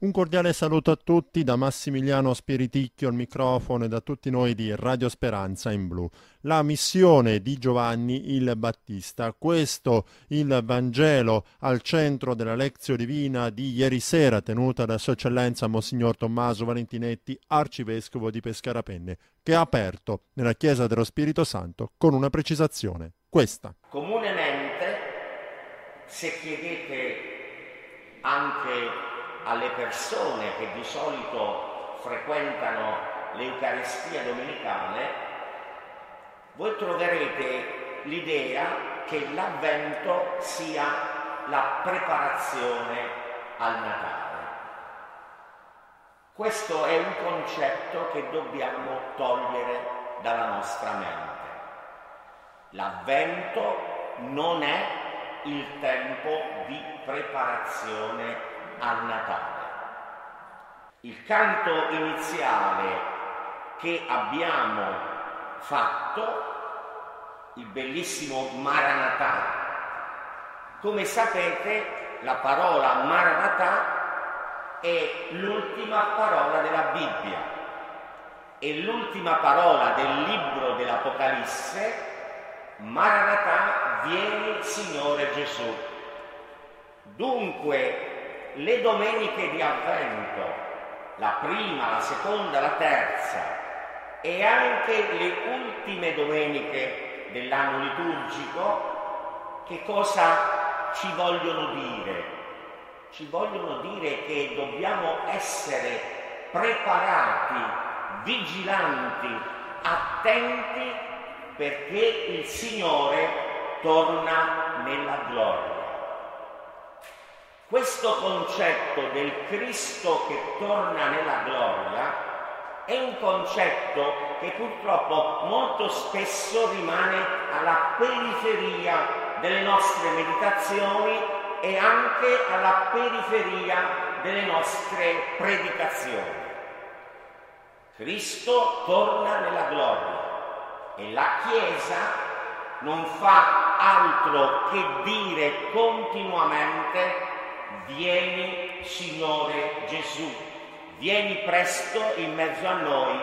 Un cordiale saluto a tutti da Massimiliano Spiriticchio al microfono e da tutti noi di Radio Speranza in Blu. La missione di Giovanni il Battista, questo il Vangelo al centro della lezione divina di ieri sera tenuta da Sua Eccellenza Monsignor Tommaso Valentinetti, arcivescovo di Pescarapenne, che ha aperto nella Chiesa dello Spirito Santo con una precisazione, questa. Comunemente, se chiedete anche alle persone che di solito frequentano l'Eucaristia domenicale, voi troverete l'idea che l'avvento sia la preparazione al Natale. Questo è un concetto che dobbiamo togliere dalla nostra mente. L'avvento non è il tempo di preparazione al Natale. Il canto iniziale che abbiamo fatto, il bellissimo Maranatha, come sapete la parola Maranatha è l'ultima parola della Bibbia, è l'ultima parola del libro dell'Apocalisse, Maranatha, vieni Signore Gesù. Dunque le domeniche di avvento, la prima, la seconda, la terza e anche le ultime domeniche dell'anno liturgico, che cosa ci vogliono dire? Ci vogliono dire che dobbiamo essere preparati, vigilanti, attenti perché il Signore torna nella gloria. Questo concetto del Cristo che torna nella gloria è un concetto che purtroppo molto spesso rimane alla periferia delle nostre meditazioni e anche alla periferia delle nostre predicazioni. Cristo torna nella gloria e la Chiesa non fa altro che dire continuamente vieni Signore Gesù, vieni presto in mezzo a noi,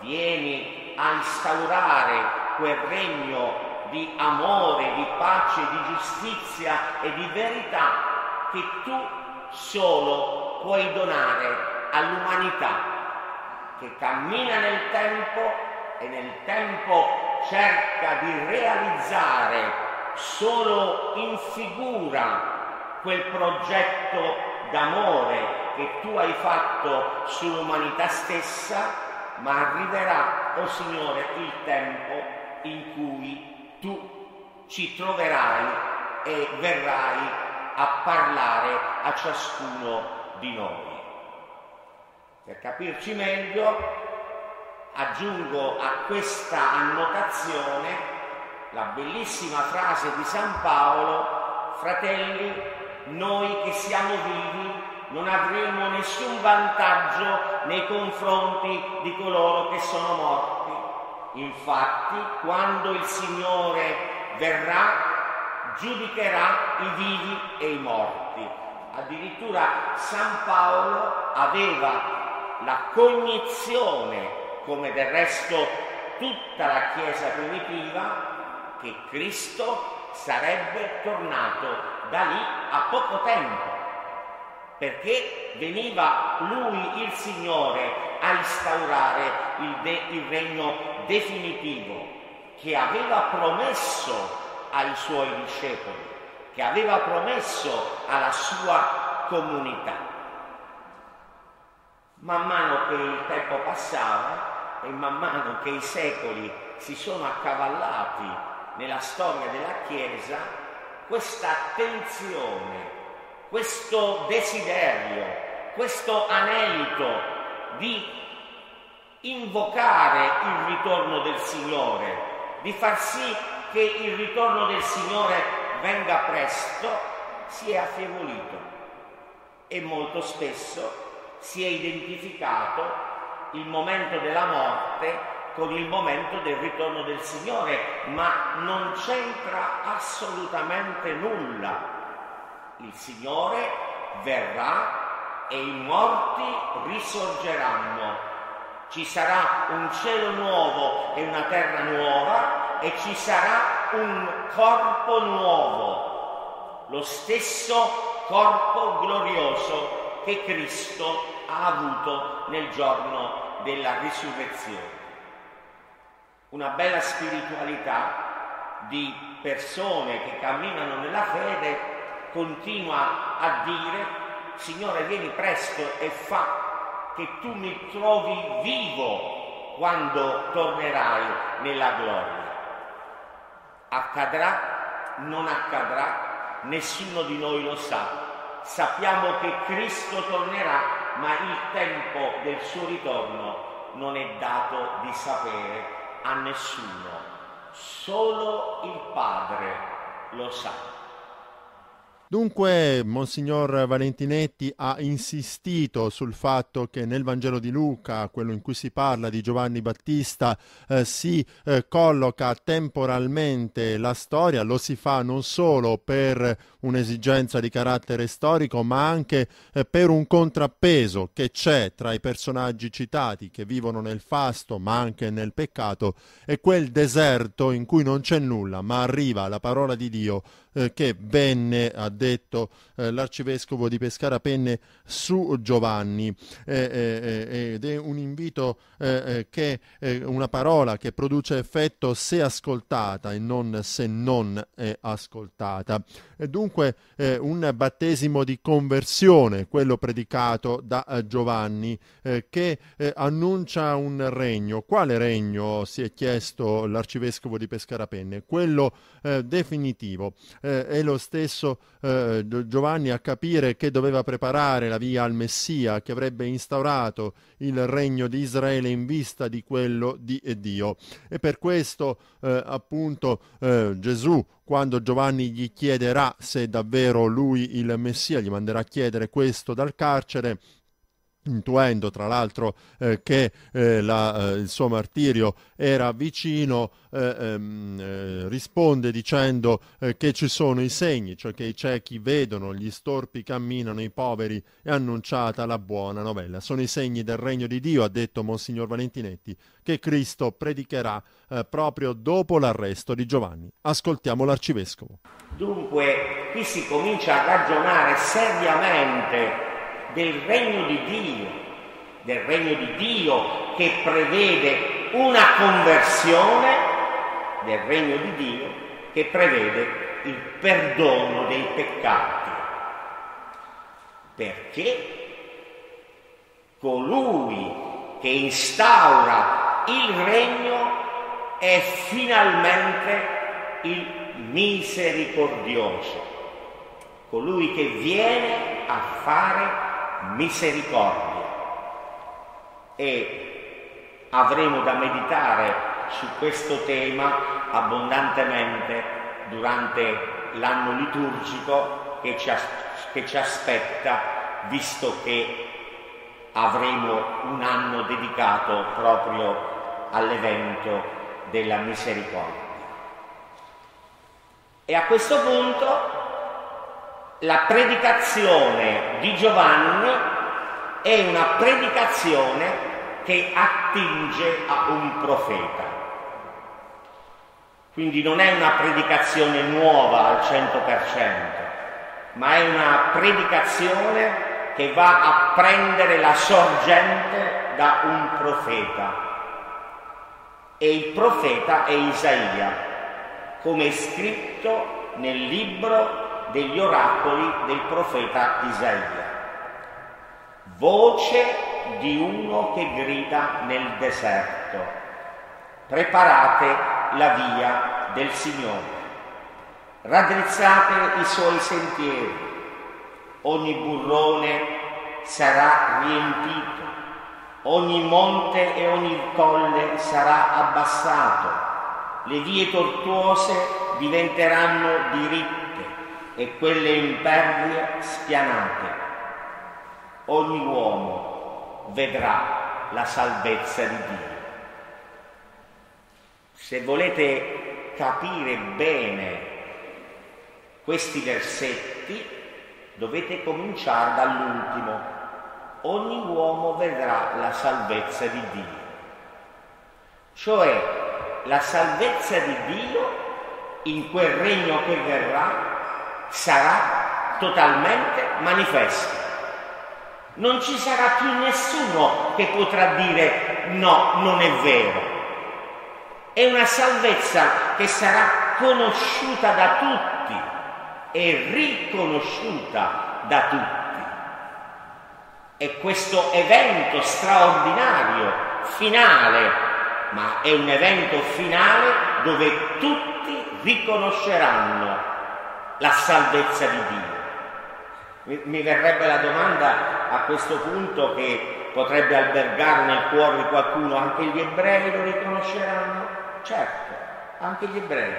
vieni a instaurare quel regno di amore, di pace, di giustizia e di verità che tu solo puoi donare all'umanità che cammina nel tempo e nel tempo cerca di realizzare solo in figura quel progetto d'amore che tu hai fatto sull'umanità stessa, ma arriverà, o oh Signore, il tempo in cui tu ci troverai e verrai a parlare a ciascuno di noi. Per capirci meglio, aggiungo a questa annotazione la bellissima frase di San Paolo, fratelli, noi che siamo vivi non avremo nessun vantaggio nei confronti di coloro che sono morti. Infatti, quando il Signore verrà, giudicherà i vivi e i morti. Addirittura San Paolo aveva la cognizione, come del resto tutta la Chiesa primitiva, che Cristo sarebbe tornato da lì a poco tempo, perché veniva lui il Signore a instaurare il, de- il regno definitivo che aveva promesso ai suoi discepoli, che aveva promesso alla sua comunità. Man mano che il tempo passava e man mano che i secoli si sono accavallati nella storia della Chiesa, questa attenzione, questo desiderio, questo anelito di invocare il ritorno del Signore, di far sì che il ritorno del Signore venga presto, si è affievolito e molto spesso si è identificato il momento della morte con il momento del ritorno del Signore, ma non c'entra assolutamente nulla. Il Signore verrà e i morti risorgeranno. Ci sarà un cielo nuovo e una terra nuova e ci sarà un corpo nuovo, lo stesso corpo glorioso che Cristo ha avuto nel giorno della risurrezione. Una bella spiritualità di persone che camminano nella fede continua a dire Signore vieni presto e fa che tu mi trovi vivo quando tornerai nella gloria. Accadrà, non accadrà, nessuno di noi lo sa. Sappiamo che Cristo tornerà, ma il tempo del suo ritorno non è dato di sapere a nessuno. Solo il Padre lo sa. Dunque, Monsignor Valentinetti ha insistito sul fatto che nel Vangelo di Luca, quello in cui si parla di Giovanni Battista, eh, si eh, colloca temporalmente la storia, lo si fa non solo per un'esigenza di carattere storico, ma anche eh, per un contrappeso che c'è tra i personaggi citati che vivono nel fasto, ma anche nel peccato, e quel deserto in cui non c'è nulla, ma arriva la parola di Dio eh, che venne, ha detto eh, l'arcivescovo di Pescara Penne, su Giovanni. Eh, eh, eh ed è un invito che, una parola che produce effetto se ascoltata e non se non è ascoltata. E dunque un battesimo di conversione, quello predicato da Giovanni, che annuncia un regno. Quale regno si è chiesto l'arcivescovo di Pescara Penne? Quello definitivo eh, è lo stesso eh, Giovanni a capire che doveva preparare la via al Messia che avrebbe instaurato il regno di Israele in vista di quello di Dio. E per questo eh, appunto eh, Gesù quando Giovanni gli chiederà se davvero lui il Messia, gli manderà a chiedere questo dal carcere, intuendo tra l'altro eh, che eh, la, eh, il suo martirio era vicino, eh, ehm, eh, risponde dicendo eh, che ci sono i segni, cioè che i ciechi vedono, gli storpi camminano, i poveri è annunciata la buona novella. Sono i segni del regno di Dio, ha detto Monsignor Valentinetti, che Cristo predicherà proprio dopo l'arresto di Giovanni. Ascoltiamo l'arcivescovo. Dunque, qui si comincia a ragionare seriamente del regno di Dio, del regno di Dio che prevede una conversione, del regno di Dio che prevede il perdono dei peccati. Perché colui che instaura il regno è finalmente il misericordioso, colui che viene a fare misericordia e avremo da meditare su questo tema abbondantemente durante l'anno liturgico che ci, che ci aspetta, visto che avremo un anno dedicato proprio all'evento della misericordia. E a questo punto la predicazione di Giovanni è una predicazione che attinge a un profeta. Quindi non è una predicazione nuova al 100%, ma è una predicazione che va a prendere la sorgente da un profeta. E il profeta è Isaia, come è scritto nel libro degli oracoli del profeta Isaia. Voce di uno che grida nel deserto. Preparate la via del Signore. Raddrizzate i suoi sentieri. Ogni burrone sarà riempito. Ogni monte e ogni colle sarà abbassato. Le vie tortuose diventeranno diritte e quelle impervie spianate. Ogni uomo vedrà la salvezza di Dio. Se volete capire bene questi versetti, dovete cominciare dall'ultimo, ogni uomo vedrà la salvezza di Dio. Cioè la salvezza di Dio in quel regno che verrà sarà totalmente manifesta. Non ci sarà più nessuno che potrà dire no, non è vero. È una salvezza che sarà conosciuta da tutti e riconosciuta da tutti. E questo evento straordinario, finale, ma è un evento finale dove tutti riconosceranno la salvezza di Dio. Mi, verrebbe la domanda a questo punto che potrebbe albergare nel cuore di qualcuno, anche gli ebrei lo riconosceranno? Certo, anche gli ebrei.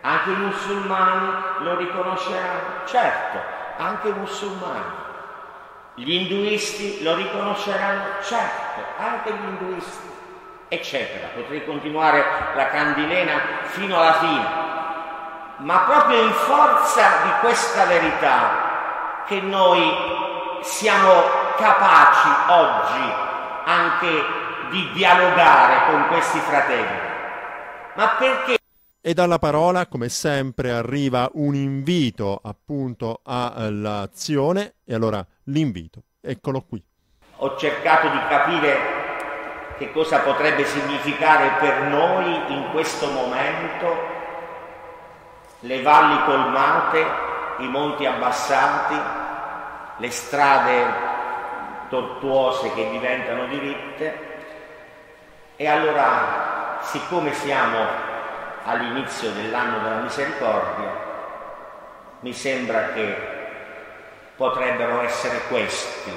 Anche i musulmani lo riconosceranno? Certo, anche i musulmani. Gli induisti lo riconosceranno? Certo, anche gli induisti, eccetera. Potrei continuare la candilena fino alla fine. Ma proprio in forza di questa verità che noi siamo capaci oggi anche di dialogare con questi fratelli. Ma perché? E dalla parola, come sempre, arriva un invito appunto all'azione e allora l'invito, eccolo qui. Ho cercato di capire che cosa potrebbe significare per noi in questo momento le valli colmate, i monti abbassati, le strade tortuose che diventano diritte e allora, siccome siamo all'inizio dell'anno della misericordia, mi sembra che potrebbero essere questi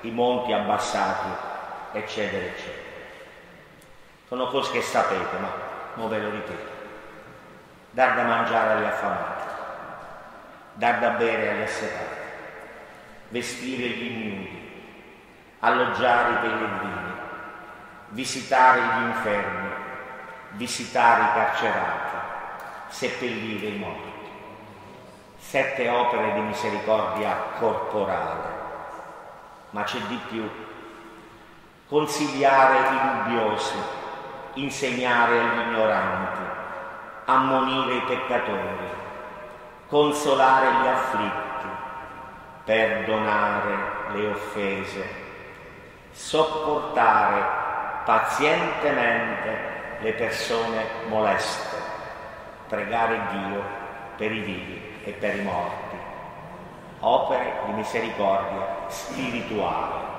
i monti abbassati, eccetera, eccetera. Sono cose che sapete, ma non ve lo ripeto. Dar da mangiare agli affamati, dar da bere agli assetati, vestire gli ignudi, alloggiare i pellegrini, visitare gli infermi, visitare i carcerati, seppellire i morti. Sette opere di misericordia corporale, ma c'è di più. Consigliare i dubbiosi, insegnare agli ignoranti, ammonire i peccatori, consolare gli afflitti, perdonare le offese, sopportare pazientemente le persone moleste, pregare Dio per i vivi e per i morti, opere di misericordia spirituale.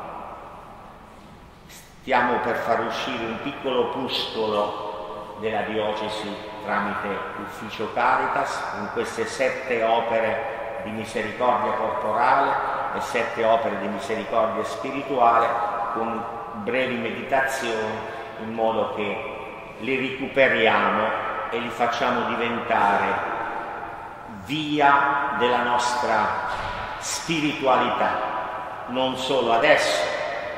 Stiamo per far uscire un piccolo opuscolo della diocesi tramite ufficio Caritas con queste sette opere di misericordia corporale e sette opere di misericordia spirituale con brevi meditazioni in modo che li recuperiamo e li facciamo diventare via della nostra spiritualità, non solo adesso,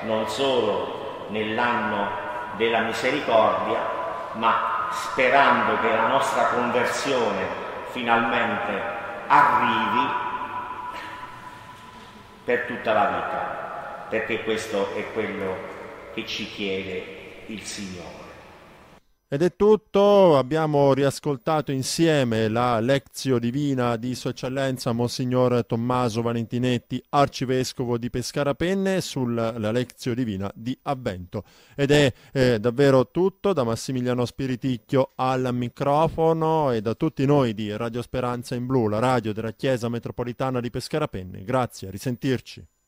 non solo nell'anno della misericordia, ma sperando che la nostra conversione finalmente arrivi per tutta la vita, perché questo è quello che ci chiede il Signore. Ed è tutto, abbiamo riascoltato insieme la lezione divina di Sua Eccellenza Monsignor Tommaso Valentinetti, arcivescovo di Pescara-Penne, sulla lezione divina di Avvento. Ed è eh, davvero tutto da Massimiliano Spiriticchio al microfono e da tutti noi di Radio Speranza in Blu, la radio della Chiesa Metropolitana di Pescara-Penne. Grazie, a risentirci.